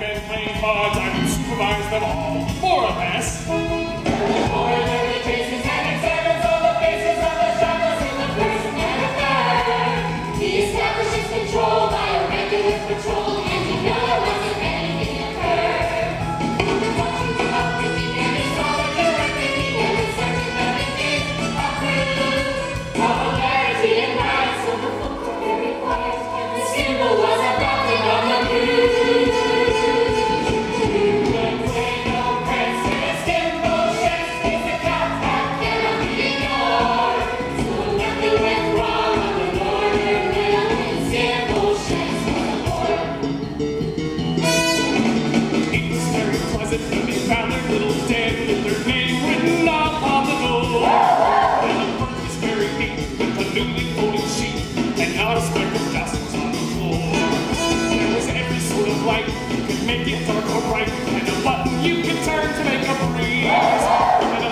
been playing cards, I can supervise them all, Four of us. thousand women found their little den with their